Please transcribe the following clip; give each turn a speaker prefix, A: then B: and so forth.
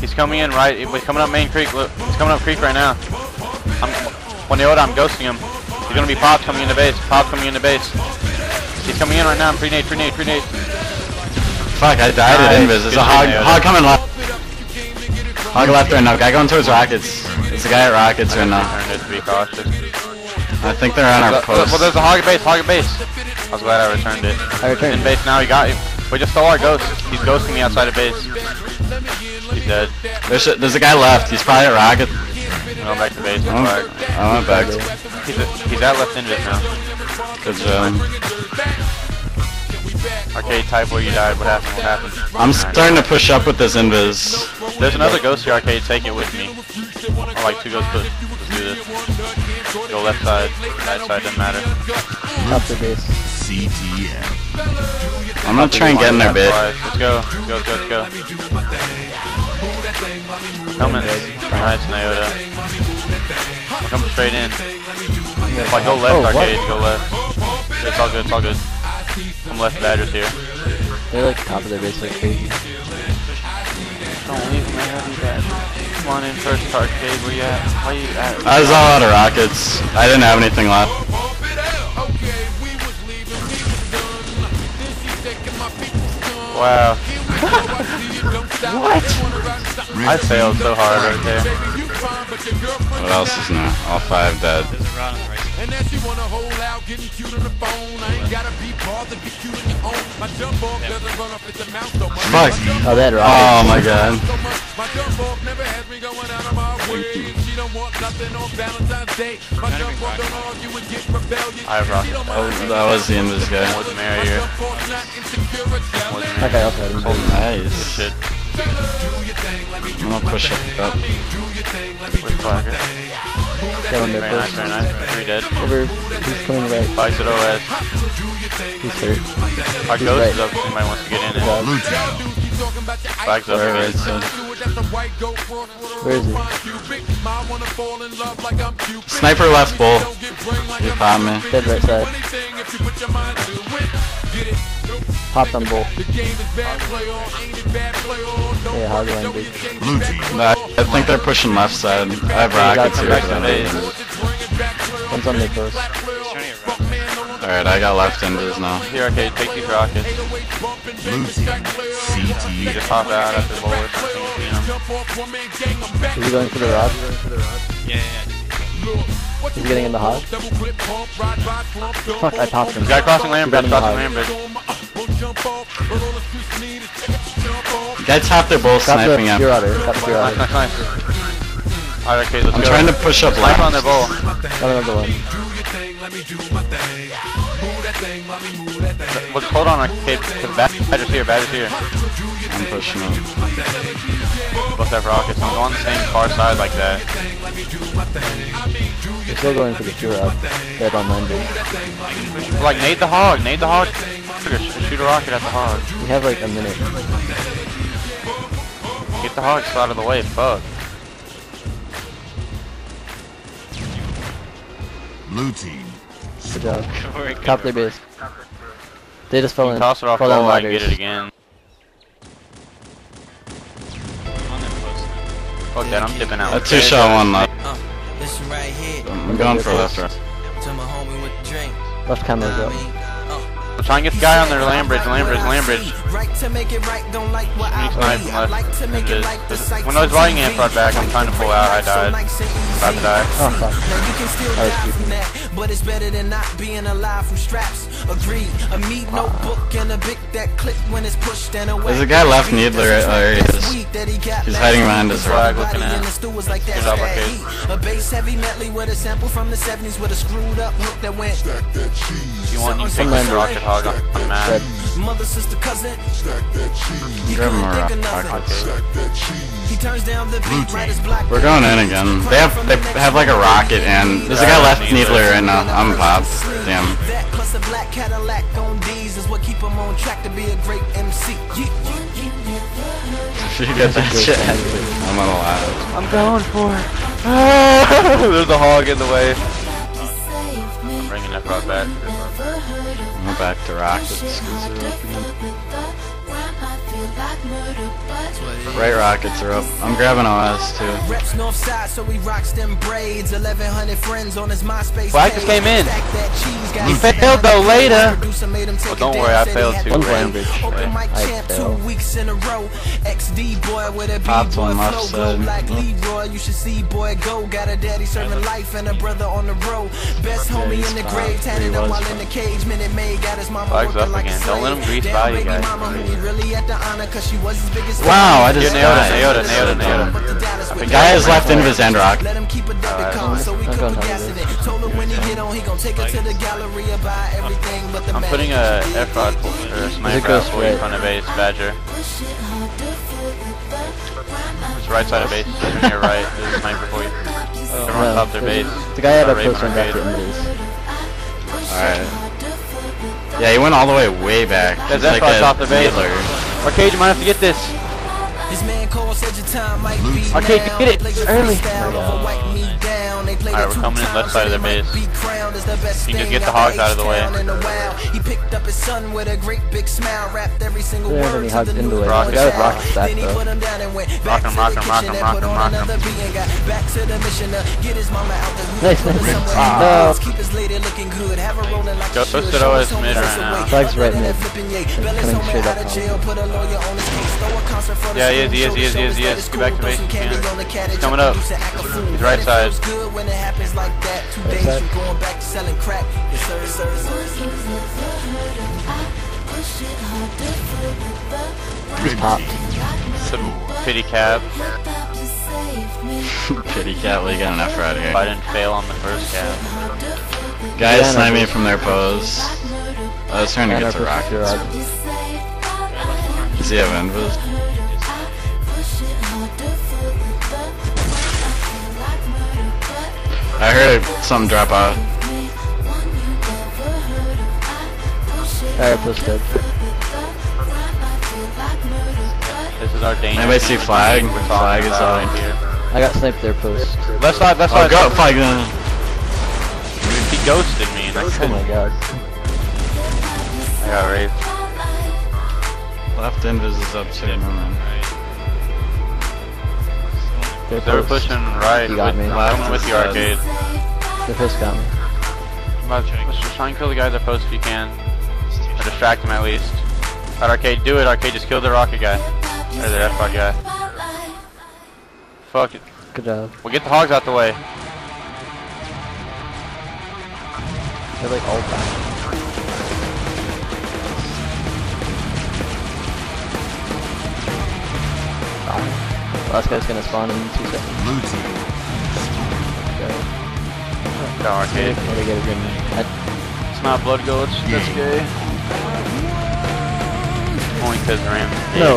A: He's coming in right. He's coming up Main Creek. Look, he's coming up Creek right now. I'm, when the Oda, I'm ghosting him. He's gonna be Pop coming into base. Pop coming into base. He's coming in right now. Pre-nade, pre-nade, pre-nade.
B: Fuck, I died at
A: Nice.
B: Invis. There's
A: Good
B: a hog,
A: thing, Yoda.
B: hog coming left. Hog left right now. Guy going towards Rockets. It's a guy at Rockets right now.
A: Turned it to be cautious.
B: I think they're on our
A: Well,
B: post.
A: well, there's a hog at base. Hog at base. I was glad I returned it.
C: I returned.
A: In base now. He got. We just stole our ghost. He's ghosting me outside of base. He's dead.
B: There's a, there's a guy left. He's probably at Rocket.
A: I'm back to base.
B: Oh,
A: Flag.
B: I went back.
A: He's, a, he's at left invis now.
B: Good job.
A: Arcade type where you died. What happened? What happened?
B: I'm starting to push up with this Invis.
A: There's another ghost here, arcade. Take it with me. I like two ghosts. Let's do this. Go left side. Right side doesn't matter.
C: Top the base.
D: CTM.
B: I'm gonna try and get in there, bit.
A: Let's go. Let's go. Let's go. Let's go. Coming. Nice, Nyota. Come straight in. If I go left,
C: Oh, what?
A: arcade, go left. It's all good. It's all good. I'm left badgers here.
C: They're like top of their base like crazy.
A: Don't leave me heavy badger. Come on in first, arcade. Where you at? Why you at?
B: I was all out of rockets. I didn't have anything left.
A: Wow. What? I failed so hard right there.
B: What else is new? All five dead.
E: And then she wanna hold out, getting cute on the phone. I ain't gotta be bothered, be cute on your own. My jump off doesn't run off at the mouth so much.
B: Fuck.
C: Oh, that
B: Oh my god.
E: My jump off never has me going out of my way. She don't want nothing on Valentine's Day. My jump off don't argue and get rebellious.
A: I have rocket.
B: That was, that was the Invis guy.
A: More than
E: my
A: merrier.
E: jump off not insecure or jealous.
C: That guy also.
B: Nice.
A: Shit.
B: I'm gonna push up. up.
A: Quick flacker.
C: Get on
A: Very
C: their
A: nice,
C: post.
A: very nice. Three dead.
C: Over. He's coming right.
A: Spikes at OS.
C: He's hurt.
A: Our
C: He's
A: ghost
C: right.
A: is up. Somebody wants to get in it. Flags up
B: Right,
A: again.
B: right side.
C: Where is he?
B: Sniper left bull. He popped me.
C: Dead right side. Popped on bull. Yeah, hog line big.
D: Blue team.
B: I, I think they're pushing left side. I have rockets here.
A: Back
B: but
A: to
B: I
A: base.
B: don't-
C: One's on their post.
B: Alright, I got left Invis now.
A: Here, okay, Take these rockets.
D: Blue team.
A: You just
D: CTM.
A: pop out after the bowl or something. You.
C: Is he going for the rod? Is he getting in the hog? Fuck, I popped him.
A: Guy crossing land
C: He got
A: bridge.
C: in the
A: Crossing
C: hog.
A: land bridge.
B: Guys half they're both
C: the
B: sniping him.
C: spear otter. Got the spear
A: Nice,
C: otter.
A: nice, nice. Alright, arcade. Let's
B: I'm
A: go.
B: trying to push up
A: Snipe on their
B: left.
A: bowl.
C: Got another one.
A: Let's hold on, arcade. Badger's here. Badger's here.
B: I'm pushing him.
A: Both have rockets. I'm on the same far side like that.
C: They're still going for the spear rod. Dead on land big.
A: Like, nade the hog. Nade the hog. Shoot a rocket at the hog.
C: We have like a minute.
A: Get the hog out of the way. Fuck.
D: Blue team.
C: Good job. Top their base. They just fell in.
A: Toss it off
C: fell down
A: goal. I can get it again. Fuck that. I'm dipping out.
B: A two shot one left.
F: Uh, listen right here.
B: I'm going for left right.
F: To my homie with the drink.
C: Left camera's up.
F: What I mean?
A: I'm trying to get the guy on their land bridge. Land bridge. Land bridge.
F: Right to make it right, don't like what I
A: Snipe
F: I
A: left.
F: like to make it like the
A: just- When I was
F: on
A: riding
F: TV.
A: in front back, I'm trying to pull out. I died. About to die.
C: Oh fuck.
F: Now you can still die from that, but it's better than not being alive from straps. Agreed. A meat notebook and a big that click when it's pushed and away.
B: There's a guy left Needler. Oh, there he is. He's hiding behind his rock.
A: Flag looking at.
F: Like
A: Good job, arcade.
F: A bass heavy medley with a sample from the 70s with a screwed up hook that went.
A: You want, you can take
C: Land
A: rocket hog. I'm
C: Dead.
F: Mother, sister, cousin. You
B: Grab him
F: couldn't think of
B: rock.
F: nothing. He turns down the beat right as black.
B: We're going in again. They have they have like a rocket and there's a guy left Needler right now. I'm popped. Damn.
F: That plus a black Cadillac on D's is what keep him on track to be a great MC. Yeah.
B: You get that shit, I'm on a lot.
A: I'm going for it. There's a hog in the way. Bringing that rod back.
B: I'm back to rockets. Right rockets are up. I'm grabbing OS too.
F: Reps north side, so he rocks them braids. 1100 friends on his MySpace.
A: Well, I just came in.
F: Stack that cheese,
A: He failed though later.
F: Producer made him take
A: Well, don't worry, I failed too.
F: to
C: One's
F: wait.
C: Lambridge.
F: Open mic
C: I
F: champ two
C: failed.
F: weeks in a row. XD boy with a
B: Popped
F: B-boy flow. Glow
B: side.
F: like Leroy, you should see boy go. Got a daddy serving life and a brother on the road. Best homie in the
B: he's
F: grave,
B: popped.
F: tatted
B: He
F: up
B: was
F: while in the cage. Minute Maid got his mama working
A: up
F: like a
A: again. Don't let him
F: slave.
A: grease by you guys.
F: Mama, who he really at the honor 'cause she was his biggest
B: Wow, I
F: fan.
B: just
A: Get Naota,
B: died.
A: Naota, Naota, Naota.
F: But the Dallas with
B: Guy is left in his end rock.
F: let him keep a debit card so we
C: I'm
F: could
C: going
F: put
C: to
F: gas in it. Told her when he get on, he gon' take her to the gallery and buy everything but the
A: I'm putting a
F: he did.
A: F rod or a sniper out for you in front of base, Badger. It's right side of base. It's your right. There's a sniper for you. Everyone's
C: No, oh,
A: up their base.
C: The guy had a
A: Start raping
C: post on
A: our
C: back
A: base.
C: to.
B: Alright. Yeah, he went all the way way back.
A: There's
B: He's
A: F rods off the base. Arcade, you might have to get this.
F: This man Cole said your time might be
A: Arcade,
F: now.
A: get it
F: They play the
A: early.
F: freestyle, overwipe me down. They play
A: Alright, we're coming in left side of their base.
F: be as the best
A: You can
F: thing
A: get the hogs out of the way.
F: H-Town in. He picked up his son with a great big smile, rapped every single
C: They
F: word
C: haven't
F: to the
C: into
F: new
C: it.
A: Rock
C: The
A: it.
C: guy with
F: style.
C: rockets back
F: Then he
C: though.
F: put him down and went
A: Rock
F: back
A: him,
F: to
A: rock
F: the
A: him, rock
F: kitchen
A: him,
F: and
A: rock
F: put
A: him,
F: on
A: rock him.
F: another beat and got back to the mission to get his mama out the hood.
C: Nice,
F: Put her
C: nice.
F: somewhere
C: Ah.
F: he loves, keep his lady looking good, have her rolling like
A: Go
F: she should.
A: to
F: Show
A: OS
F: his
A: mid right now.
C: Flag's right mid.
F: flipping.
C: Coming straight up
F: of
C: on
F: jail, put a lawyer on his case. Throw a concert for the
A: Yeah, he is, he is, he is, he is, he is.
F: that
A: Get back to
F: Throw
A: base
F: some
A: if you
F: candy
A: can.
F: on the cat,
A: He's coming up.
F: loose and act a fool.
A: He's right side.
F: feels good when it happens like that. Two days
C: side.
F: from going back to selling crack. Yes, sir, yes, sir, yes, sir.
C: Popped.
A: Some pity cab.
B: Pity cat, we got an F rod
A: If
B: here.
A: I didn't fail on the first cab.
B: Guys
C: Yeah,
B: snipe me from their pose. I was trying to get to
C: first zero
B: rockets.
C: odds.
B: Does he have invis? I heard something drop out.
C: Alright, push good.
A: This is our danger.
B: Anybody see flag? Flag is
A: about
B: on.
A: here.
C: I got sniped there post.
A: Left side, left
B: Oh,
A: side.
B: go flag. uh,
A: He ghosted me and I
C: Oh
A: couldn't.
C: my god.
A: I got raped.
B: Left invis is up too. No, man.
C: They're
A: They were
C: post.
A: pushing right.
C: You got
A: with,
C: me.
A: I'm coming with you,
B: Left
A: arcade.
C: Their post got me.
A: Let's try and kill the guys at the post if you can. Or distract them at least. Alright, arcade, do it. Arcade, just kill the rocket guy. Or the F guy. Fuck it.
C: Good job.
A: We'll get the hogs out the way.
C: They're like all back. Last guy's gonna spawn in two seconds.
D: Blue team.
C: Go.
A: Go, arcade.
C: Gotta get a good head.
A: It's not Blood Gulch. That's gay. Only because Ram.
C: No,